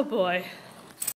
oh boy.